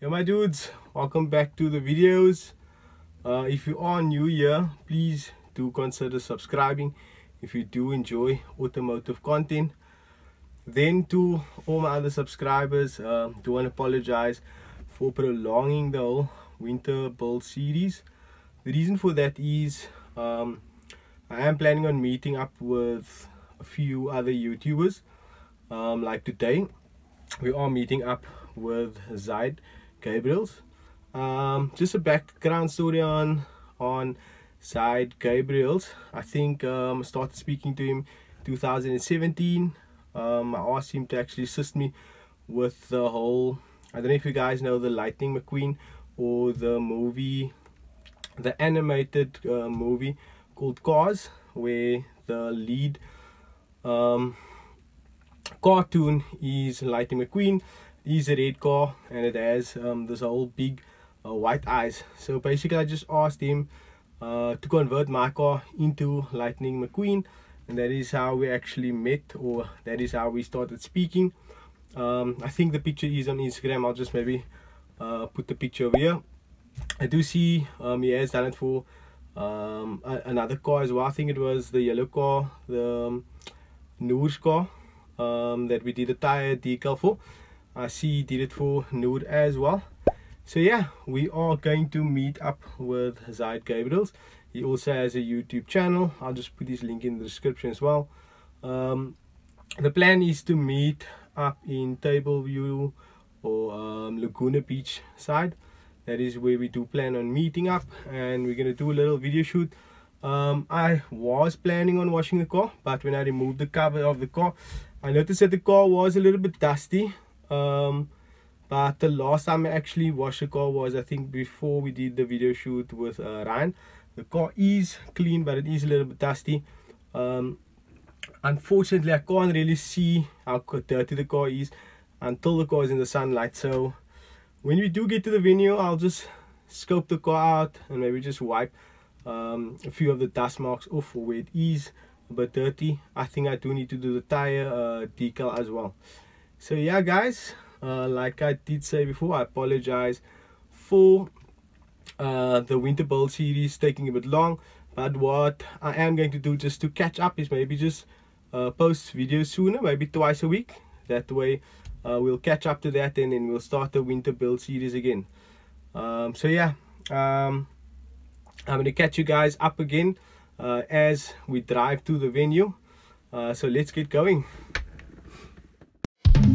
Yeah, my dudes, welcome back to the videos. Uh, if you are new here, please do consider subscribing if you do enjoy automotive content. Then to all my other subscribers, uh, do want to apologize for prolonging the whole winter build series. The reason for that is um, I am planning on meeting up with a few other YouTubers. Um, like today, we are meeting up with Zaid Gabriels. Um, just a background story on on Zaid Gabriels. I think um, I started speaking to him 2017. Um, I asked him to actually assist me with the whole. I don't know if you guys know the Lightning McQueen or the movie, the animated uh, movie called Cars, where the lead um, cartoon is Lightning McQueen is a red car and it has um, this whole big uh, white eyes so basically I just asked him uh, to convert my car into Lightning McQueen and that is how we actually met or that is how we started speaking. Um, I think the picture is on Instagram. I'll just maybe uh, put the picture over here. I do see um, he has done it for um, another car as well. I think it was the yellow car the um, Noor's car um, that we did a tire decal for I see he did it for Noor as well. So yeah we are going to meet up with Zaid Gabriels. He also has a YouTube channel. I'll just put his link in the description as well. Um, the plan is to meet up in Tableview or um, Laguna Beach side. That is where we do plan on meeting up and we're gonna do a little video shoot. Um, I was planning on washing the car but when I removed the cover of the car I noticed that the car was a little bit dusty um, but the last time I actually washed the car was I think before we did the video shoot with uh, Ryan. The car is clean but it is a little bit dusty. Um, unfortunately I can't really see how dirty the car is until the car is in the sunlight. So when we do get to the venue I'll just scope the car out and maybe just wipe um, a few of the dust marks off where it is. A bit dirty. I think I do need to do the tire uh, decal as well so yeah guys uh, like I did say before I apologize for uh, the winter build series taking a bit long but what I am going to do just to catch up is maybe just uh, post videos sooner maybe twice a week. That way uh, we'll catch up to that and then we'll start the winter build series again. Um, so yeah um, I'm gonna catch you guys up again uh, as we drive to the venue. Uh, so let's get going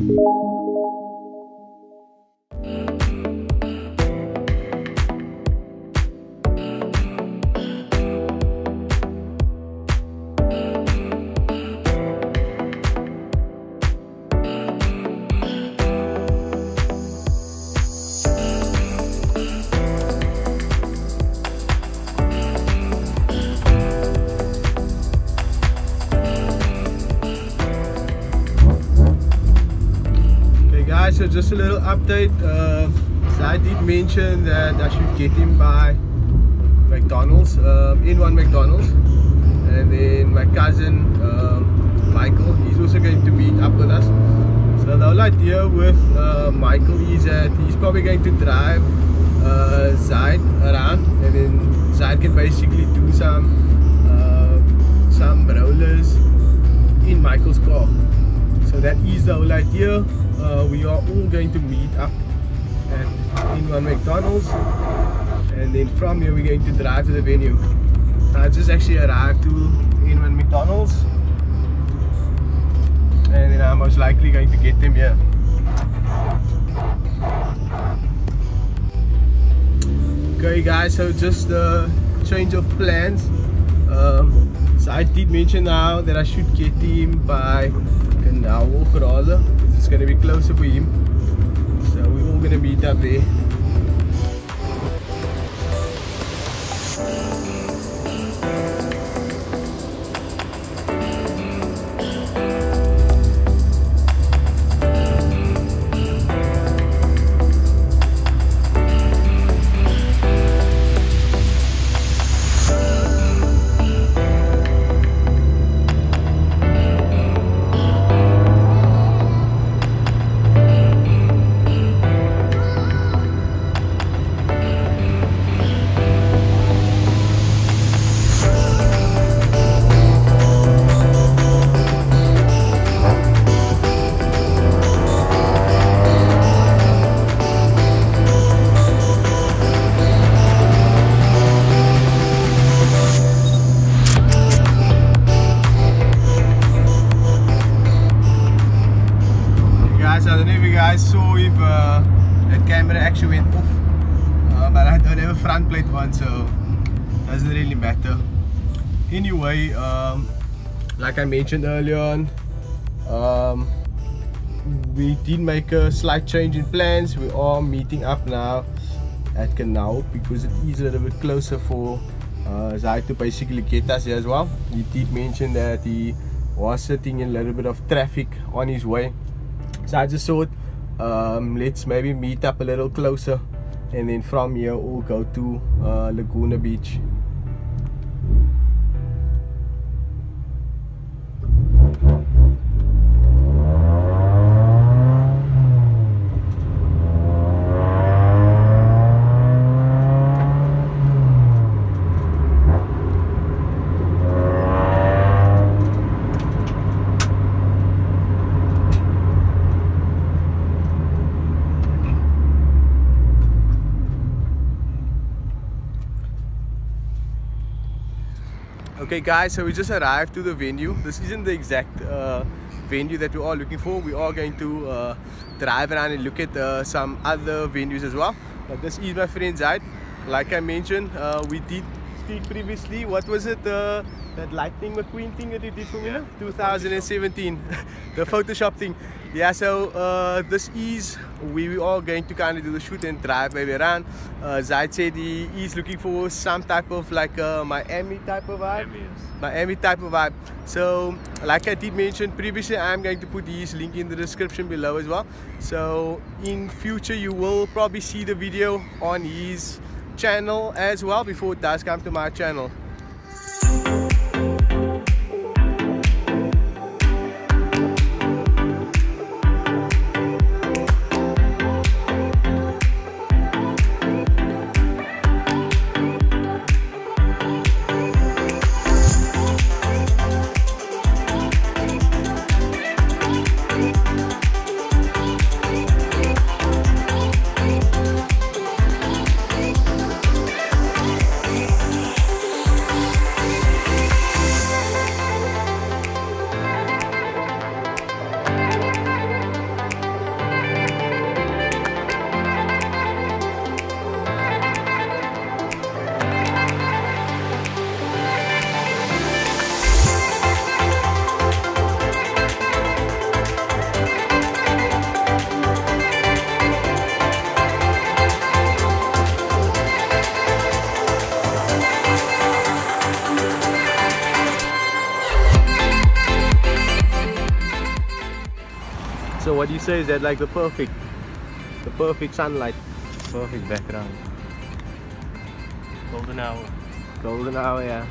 so just a little update. Uh, so I did mention that I should get him by McDonald's, um, N1 McDonald's. And then my cousin um, Michael, he's also going to meet up with us. So the whole idea with uh, Michael is that he's probably going to drive uh, Zaid around and then Zaid can basically do some uh, some rollers in Michael's car. So that is the whole idea uh, we are all going to meet up at N1 McDonald's and then from here we're going to drive to the venue. I just actually arrived to N1 McDonald's and then I'm most likely going to get them here. Okay guys, so just a change of plans. Um, so I did mention now that I should get him by Canal Walk rather it's going to be closer for him. So we're all going to meet that there front plate one so doesn't really matter. Anyway um, like I mentioned earlier on um, we did make a slight change in plans. We are meeting up now at Canal because it is a little bit closer for uh, Zai to basically get us as well. He did mention that he was sitting in a little bit of traffic on his way. So I just thought um, let's maybe meet up a little closer and then from here we'll go to uh, Laguna Beach okay guys so we just arrived to the venue. This isn't the exact uh, venue that we are looking for. We are going to uh, drive around and look at uh, some other venues as well. But this is my friend Zaid like I mentioned uh, we did speak previously. What was it uh, that lightning McQueen thing that you did for me? Yeah. 2017 the Photoshop thing yeah so uh, this is we are going to kind of do the shoot and drive maybe around. Uh, Zaid said he is looking for some type of like a uh, Miami type of vibe. Miami, yes. Miami type of vibe. So like I did mention previously I'm going to put his link in the description below as well. So in future you will probably see the video on his channel as well before it does come to my channel So what do you say is that like the perfect, the perfect sunlight, perfect background. Golden hour. Golden hour, yeah.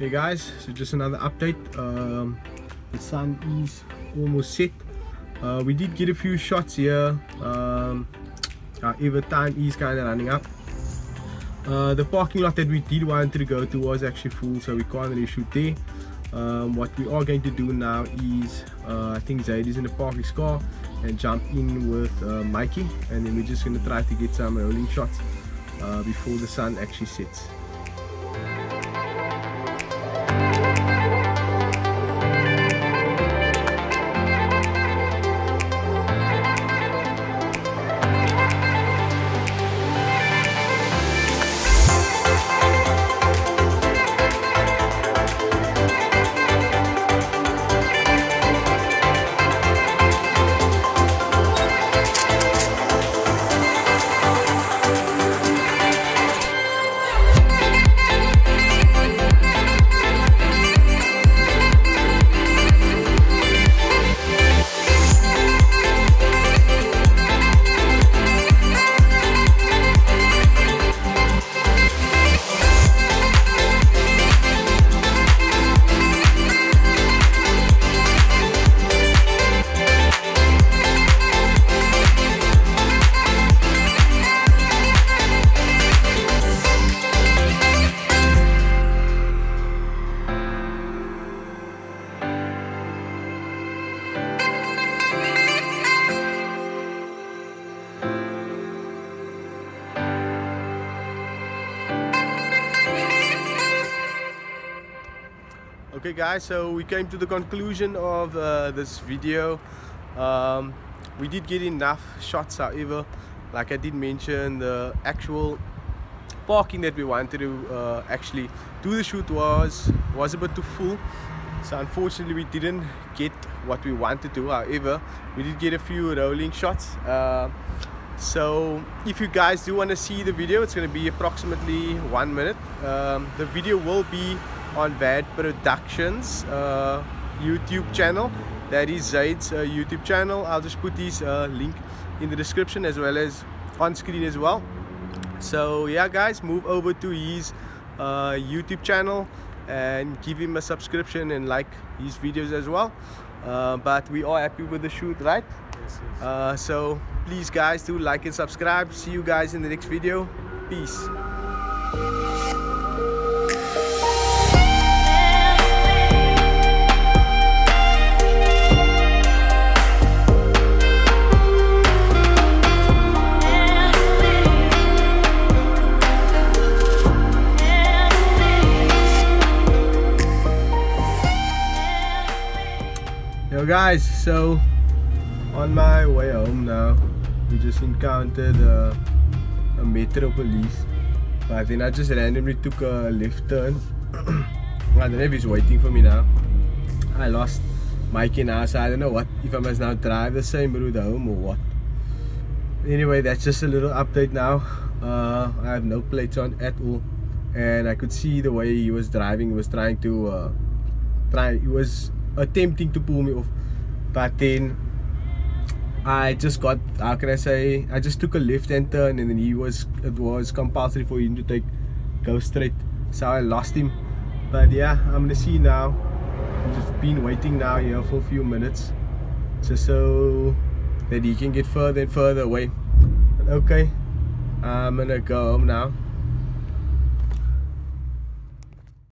Okay guys so just another update. Um, the sun is almost set. Uh, we did get a few shots here. Um, however time is kind of running up. Uh, the parking lot that we did want to go to was actually full so we can't really shoot there. Um, what we are going to do now is uh, I think Zaid is in the parking car and jump in with uh, Mikey and then we're just going to try to get some rolling shots uh, before the sun actually sets okay guys so we came to the conclusion of uh, this video. Um, we did get enough shots however like I did mention the actual parking that we wanted to uh, actually do the shoot was was a bit too full. So unfortunately we didn't get what we wanted to. However we did get a few rolling shots. Uh, so if you guys do want to see the video it's going to be approximately one minute. Um, the video will be on VAD Productions uh, YouTube channel. That is Zaid's uh, YouTube channel. I'll just put his uh, link in the description as well as on screen as well. So yeah guys move over to his uh, YouTube channel and give him a subscription and like his videos as well. Uh, but we are happy with the shoot right? Yes, yes. uh, so please guys do like and subscribe. See you guys in the next video. Peace guys, so on my way home now, we just encountered uh, a metro police. But then I just randomly took a left turn. I don't know if he's waiting for me now. I lost Mikey now, so I don't know what if I must now drive the same route home or what. Anyway, that's just a little update now. Uh, I have no plates on at all, and I could see the way he was driving. He was trying to uh, try. He was attempting to pull me off, but then I just got how can I say I just took a left and turn and then he was it was compulsory for him to take go straight. So I lost him. But yeah I'm gonna see now. I've been waiting now here for a few minutes. Just so that he can get further and further away. Okay I'm gonna go home now